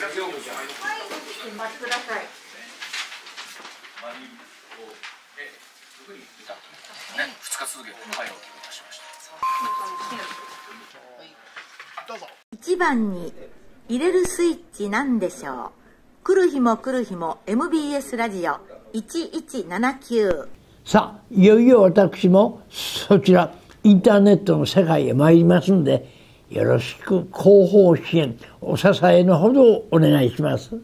待ちください。ね、2日続けてはい。お決めいたしましたどうぞ1番に入れるスイッチなんでしょう。来る日も来る日も MBS ラジオ1179さあいよいよ私もそちらインターネットの世界へ参りますんでよろしく広報支援お支えのほどお願いします。